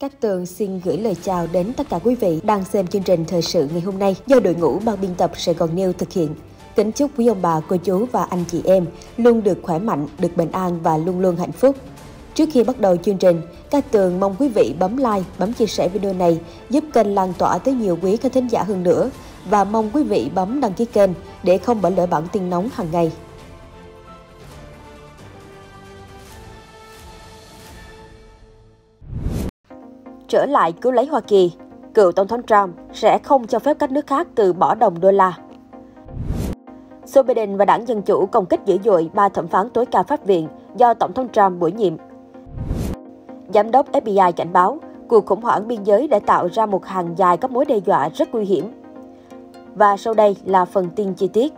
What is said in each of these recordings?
Các tường xin gửi lời chào đến tất cả quý vị đang xem chương trình thời sự ngày hôm nay do đội ngũ ban biên tập Sài Gòn News thực hiện. Kính chúc quý ông bà, cô chú và anh chị em luôn được khỏe mạnh, được bình an và luôn luôn hạnh phúc. Trước khi bắt đầu chương trình, các tường mong quý vị bấm like, bấm chia sẻ video này giúp kênh lan tỏa tới nhiều quý khán thính giả hơn nữa và mong quý vị bấm đăng ký kênh để không bỏ lỡ bản tin nóng hàng ngày. Trở lại cứu lấy Hoa Kỳ, cựu Tổng thống Trump sẽ không cho phép các nước khác từ bỏ đồng đô la. Joe Biden và đảng Dân Chủ công kích dữ dội ba thẩm phán tối cao pháp viện do Tổng thống Trump bổ nhiệm. Giám đốc FBI cảnh báo, cuộc khủng hoảng biên giới đã tạo ra một hàng dài các mối đe dọa rất nguy hiểm. Và sau đây là phần tin chi tiết.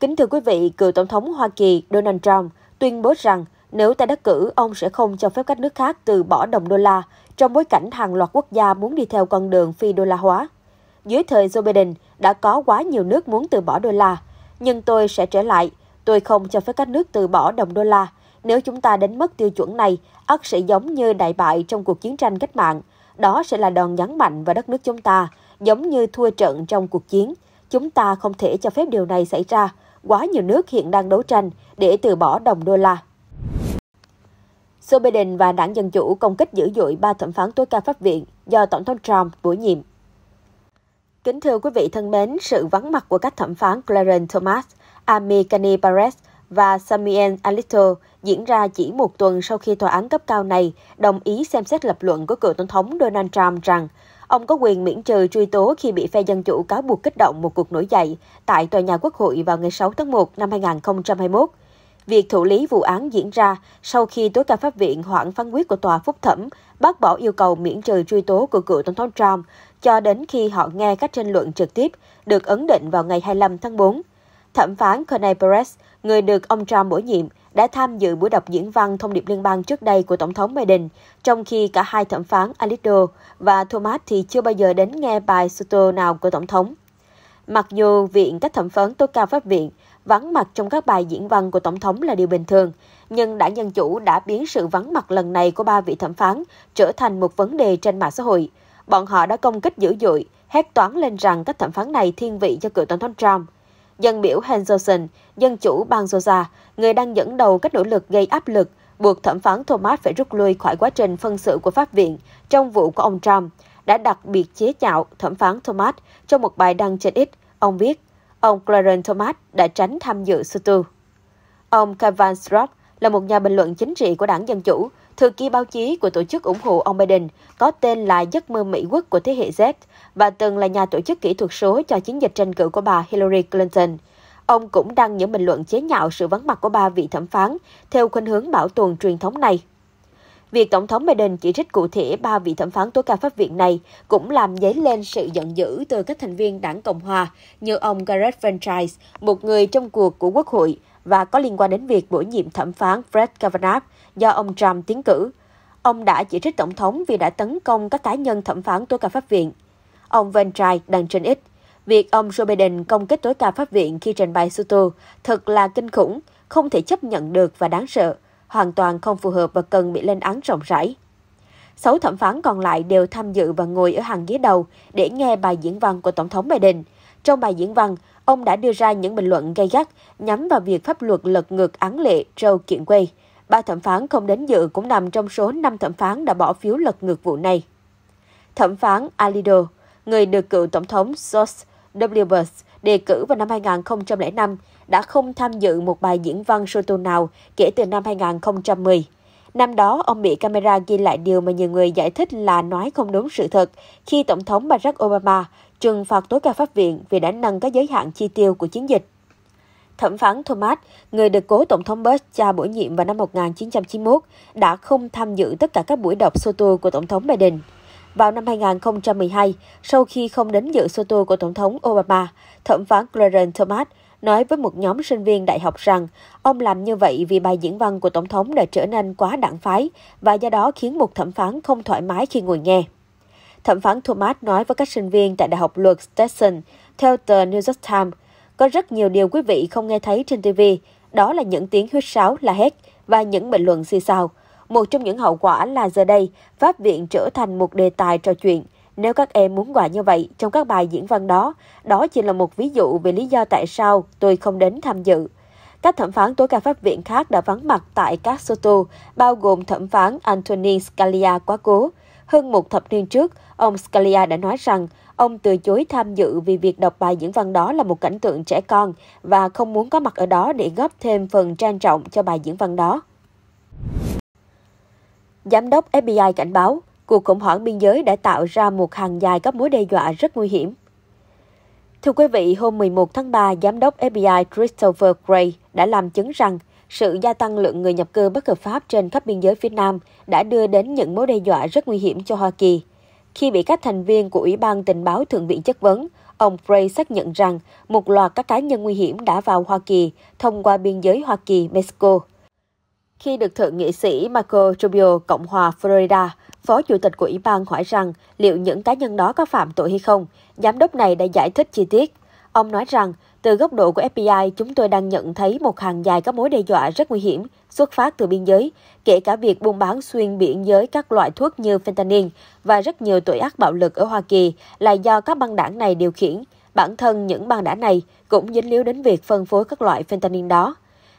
Kính thưa quý vị, cựu Tổng thống Hoa Kỳ Donald Trump tuyên bố rằng nếu tái đắc cử, ông sẽ không cho phép các nước khác từ bỏ đồng đô la trong bối cảnh hàng loạt quốc gia muốn đi theo con đường phi đô la hóa. Dưới thời Joe Biden, đã có quá nhiều nước muốn từ bỏ đô la. Nhưng tôi sẽ trở lại, tôi không cho phép các nước từ bỏ đồng đô la. Nếu chúng ta đánh mất tiêu chuẩn này, ắt sẽ giống như đại bại trong cuộc chiến tranh cách mạng. Đó sẽ là đòn nhấn mạnh vào đất nước chúng ta, giống như thua trận trong cuộc chiến. Chúng ta không thể cho phép điều này xảy ra. Quá nhiều nước hiện đang đấu tranh để từ bỏ đồng đô la. Joe Biden và đảng Dân Chủ công kích dữ dội ba thẩm phán tối cao pháp viện do Tổng thống Trump bổ nhiệm. Kính thưa quý vị thân mến, sự vắng mặt của các thẩm phán Clarence Thomas, Amy Coney Barrett và Samuel Alito diễn ra chỉ một tuần sau khi tòa án cấp cao này đồng ý xem xét lập luận của cựu tổng thống Donald Trump rằng ông có quyền miễn trừ truy tố khi bị phe Dân Chủ cáo buộc kích động một cuộc nổi dậy tại tòa nhà Quốc hội vào ngày 6 tháng 1 năm 2021 Việc thụ lý vụ án diễn ra sau khi tối cao pháp viện hoãn phán quyết của tòa phúc thẩm bác bỏ yêu cầu miễn trừ truy tố của cựu tổng thống Trump cho đến khi họ nghe các tranh luận trực tiếp được ấn định vào ngày 25 tháng 4. Thẩm phán Coney Perez, người được ông Trump bổ nhiệm, đã tham dự buổi đọc diễn văn thông điệp liên bang trước đây của Tổng thống Biden, trong khi cả hai thẩm phán Alito và Thomas thì chưa bao giờ đến nghe bài Soto nào của Tổng thống. Mặc dù Viện các thẩm phán tối cao pháp viện vắng mặt trong các bài diễn văn của Tổng thống là điều bình thường, nhưng đảng Dân Chủ đã biến sự vắng mặt lần này của ba vị thẩm phán trở thành một vấn đề trên mạng xã hội. Bọn họ đã công kích dữ dội, hét toán lên rằng các thẩm phán này thiên vị cho cựu Tổng thống Trump. Dân biểu Henderson, Dân Chủ bang Georgia, người đang dẫn đầu các nỗ lực gây áp lực, buộc thẩm phán Thomas phải rút lui khỏi quá trình phân xử của pháp viện trong vụ của ông Trump, đã đặc biệt chế nhạo thẩm phán Thomas trong một bài đăng trên X. Ông viết, ông Clarence Thomas đã tránh tham dự sự tư. Ông Kevin Straub là một nhà bình luận chính trị của đảng Dân Chủ, thư ký báo chí của tổ chức ủng hộ ông Biden, có tên là Giấc mơ Mỹ quốc của thế hệ Z và từng là nhà tổ chức kỹ thuật số cho chiến dịch tranh cử của bà Hillary Clinton. Ông cũng đăng những bình luận chế nhạo sự vắng mặt của ba vị thẩm phán theo khuynh hướng bảo tồn truyền thống này. Việc Tổng thống Biden chỉ trích cụ thể ba vị thẩm phán tối cao pháp viện này cũng làm dấy lên sự giận dữ từ các thành viên đảng Cộng Hòa như ông Gareth Franchise, một người trong cuộc của Quốc hội và có liên quan đến việc bổ nhiệm thẩm phán Brett Kavanaugh do ông Trump tiến cử. Ông đã chỉ trích Tổng thống vì đã tấn công các cá nhân thẩm phán tối cao pháp viện. Ông Franchise đăng trên X, việc ông Joe Biden công kích tối cao pháp viện khi trình bày Soto thật là kinh khủng, không thể chấp nhận được và đáng sợ hoàn toàn không phù hợp và cần bị lên án rộng rãi. Sáu thẩm phán còn lại đều tham dự và ngồi ở hàng ghế đầu để nghe bài diễn văn của Tổng thống Biden. Trong bài diễn văn, ông đã đưa ra những bình luận gay gắt nhắm vào việc pháp luật lật ngược án lệ Joe kiện quay. Ba thẩm phán không đến dự cũng nằm trong số năm thẩm phán đã bỏ phiếu lật ngược vụ này. Thẩm phán Alido, người được cựu Tổng thống George W. Bush đề cử vào năm 2005, đã không tham dự một bài diễn văn Soto nào kể từ năm 2010. Năm đó, ông bị camera ghi lại điều mà nhiều người giải thích là nói không đúng sự thật khi Tổng thống Barack Obama trừng phạt tối cao pháp viện vì đã nâng các giới hạn chi tiêu của chiến dịch. Thẩm phán Thomas, người được cố Tổng thống Bush cha bổ nhiệm vào năm 1991, đã không tham dự tất cả các buổi đọc Soto của Tổng thống Biden. Vào năm 2012, sau khi không đến dự Soto của Tổng thống Obama, thẩm phán Clarence Thomas nói với một nhóm sinh viên đại học rằng ông làm như vậy vì bài diễn văn của Tổng thống đã trở nên quá đảng phái và do đó khiến một thẩm phán không thoải mái khi ngồi nghe. Thẩm phán Thomas nói với các sinh viên tại Đại học luật Stetson, theo tờ New York Times, có rất nhiều điều quý vị không nghe thấy trên TV, đó là những tiếng huyết sáo, la hét và những bình luận xì xào. Một trong những hậu quả là giờ đây, Pháp viện trở thành một đề tài trò chuyện. Nếu các em muốn quà như vậy trong các bài diễn văn đó, đó chỉ là một ví dụ về lý do tại sao tôi không đến tham dự. Các thẩm phán tối cao pháp viện khác đã vắng mặt tại các Soto, bao gồm thẩm phán Anthony Scalia quá cố. Hơn một thập niên trước, ông Scalia đã nói rằng ông từ chối tham dự vì việc đọc bài diễn văn đó là một cảnh tượng trẻ con và không muốn có mặt ở đó để góp thêm phần trang trọng cho bài diễn văn đó. Giám đốc FBI cảnh báo, cuộc khủng hoảng biên giới đã tạo ra một hàng dài các mối đe dọa rất nguy hiểm. Thưa quý vị, hôm 11 tháng 3, Giám đốc FBI Christopher Gray đã làm chứng rằng sự gia tăng lượng người nhập cư bất hợp pháp trên khắp biên giới phía Nam đã đưa đến những mối đe dọa rất nguy hiểm cho Hoa Kỳ. Khi bị các thành viên của Ủy ban tình báo Thượng viện chất vấn, ông Gray xác nhận rằng một loạt các cá nhân nguy hiểm đã vào Hoa Kỳ thông qua biên giới Hoa Kỳ-Mexico. Khi được Thượng nghị sĩ Marco Rubio, Cộng hòa Florida, Phó Chủ tịch của Ủy ban hỏi rằng liệu những cá nhân đó có phạm tội hay không, giám đốc này đã giải thích chi tiết. Ông nói rằng, từ góc độ của FBI, chúng tôi đang nhận thấy một hàng dài các mối đe dọa rất nguy hiểm xuất phát từ biên giới, kể cả việc buôn bán xuyên biên giới các loại thuốc như fentanyl và rất nhiều tội ác bạo lực ở Hoa Kỳ là do các băng đảng này điều khiển. Bản thân những băng đảng này cũng dính líu đến việc phân phối các loại fentanyl đó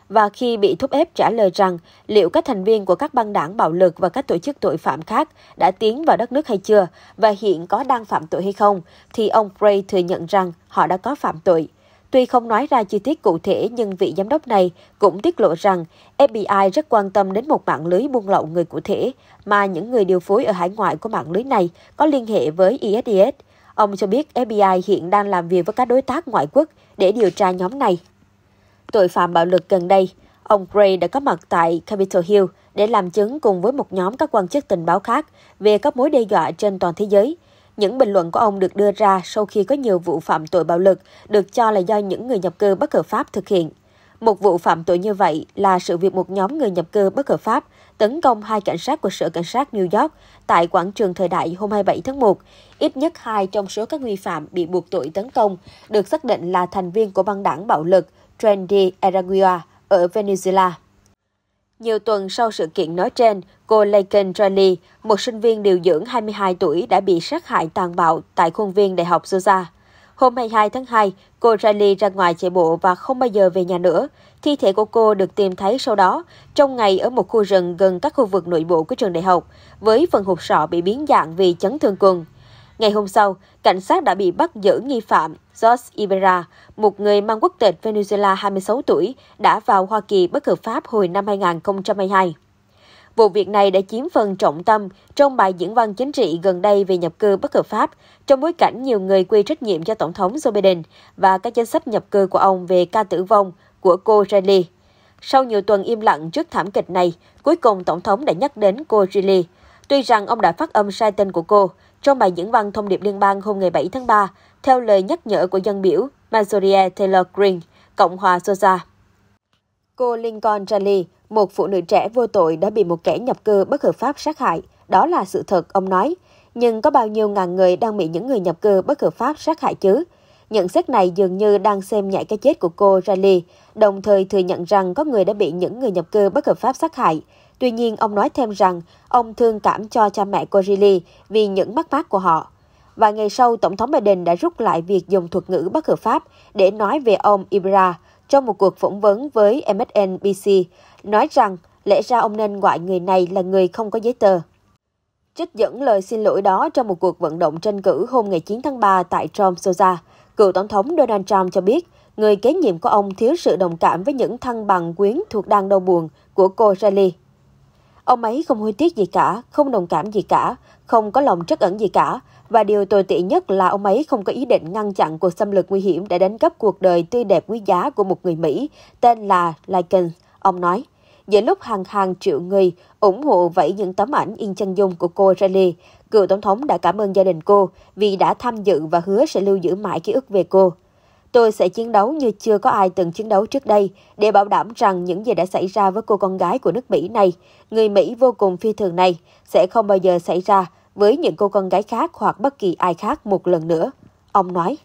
và khi bị thúc ép trả lời rằng liệu các thành viên của các băng đảng bạo lực và các tổ chức tội phạm khác đã tiến vào đất nước hay chưa và hiện có đang phạm tội hay không, thì ông Bray thừa nhận rằng họ đã có phạm tội. Tuy không nói ra chi tiết cụ thể nhưng vị giám đốc này cũng tiết lộ rằng FBI rất quan tâm đến một mạng lưới buôn lậu người cụ thể mà những người điều phối ở hải ngoại của mạng lưới này có liên hệ với ISIS. Ông cho biết FBI hiện đang làm việc với các đối tác ngoại quốc để điều tra nhóm này tội phạm bạo lực gần đây, ông Gray đã có mặt tại Capitol Hill để làm chứng cùng với một nhóm các quan chức tình báo khác về các mối đe dọa trên toàn thế giới. Những bình luận của ông được đưa ra sau khi có nhiều vụ phạm tội bạo lực được cho là do những người nhập cư bất hợp pháp thực hiện. Một vụ phạm tội như vậy là sự việc một nhóm người nhập cư bất hợp pháp tấn công hai cảnh sát của Sở Cảnh sát New York tại quảng trường thời đại hôm 27 tháng 1. Ít nhất hai trong số các nghi phạm bị buộc tội tấn công được xác định là thành viên của băng đảng bạo lực Trendy Aragua ở Venezuela. Nhiều tuần sau sự kiện nói trên, cô Laken Riley, một sinh viên điều dưỡng 22 tuổi đã bị sát hại tàn bạo tại khuôn viên Đại học Sosa. Hôm 22 tháng 2, cô Riley ra ngoài chạy bộ và không bao giờ về nhà nữa. Thi thể của cô được tìm thấy sau đó, trong ngày ở một khu rừng gần các khu vực nội bộ của trường đại học, với phần hộp sọ bị biến dạng vì chấn thương quần. Ngày hôm sau, cảnh sát đã bị bắt giữ nghi phạm George Ibera, một người mang quốc tịch Venezuela 26 tuổi, đã vào Hoa Kỳ bất hợp pháp hồi năm 2022. Vụ việc này đã chiếm phần trọng tâm trong bài diễn văn chính trị gần đây về nhập cư bất hợp pháp, trong bối cảnh nhiều người quy trách nhiệm cho Tổng thống Joe Biden và các chính sách nhập cư của ông về ca tử vong của cô Riley. Sau nhiều tuần im lặng trước thảm kịch này, cuối cùng Tổng thống đã nhắc đến cô Riley. Tuy rằng ông đã phát âm sai tên của cô, trong bài diễn văn thông điệp liên bang hôm ngày 7 tháng 3, theo lời nhắc nhở của dân biểu Marjorie Taylor Greene, Cộng hòa Georgia. Cô Lincoln Riley, một phụ nữ trẻ vô tội đã bị một kẻ nhập cư bất hợp pháp sát hại. Đó là sự thật, ông nói. Nhưng có bao nhiêu ngàn người đang bị những người nhập cư bất hợp pháp sát hại chứ? Nhận xét này dường như đang xem nhạy cái chết của cô Riley, đồng thời thừa nhận rằng có người đã bị những người nhập cư bất hợp pháp sát hại. Tuy nhiên, ông nói thêm rằng ông thương cảm cho cha mẹ cô Riley vì những mất mát của họ. Vài ngày sau, Tổng thống Biden đã rút lại việc dùng thuật ngữ bất hợp pháp để nói về ông Ibra trong một cuộc phỏng vấn với MSNBC, nói rằng lẽ ra ông nên gọi người này là người không có giấy tờ. Trích dẫn lời xin lỗi đó trong một cuộc vận động tranh cử hôm ngày 9 tháng 3 tại Trump, Soja cựu Tổng thống Donald Trump cho biết người kế nhiệm của ông thiếu sự đồng cảm với những thăng bằng quyến thuộc đang đau buồn của cô Riley. Ông ấy không hối tiếc gì cả, không đồng cảm gì cả, không có lòng trắc ẩn gì cả. Và điều tồi tệ nhất là ông ấy không có ý định ngăn chặn cuộc xâm lược nguy hiểm để đánh cắp cuộc đời tươi đẹp quý giá của một người Mỹ tên là Likens, ông nói. Giữa lúc hàng hàng triệu người ủng hộ vẫy những tấm ảnh in chân dung của cô Riley, cựu tổng thống đã cảm ơn gia đình cô vì đã tham dự và hứa sẽ lưu giữ mãi ký ức về cô. Tôi sẽ chiến đấu như chưa có ai từng chiến đấu trước đây để bảo đảm rằng những gì đã xảy ra với cô con gái của nước Mỹ này, người Mỹ vô cùng phi thường này, sẽ không bao giờ xảy ra với những cô con gái khác hoặc bất kỳ ai khác một lần nữa. Ông nói.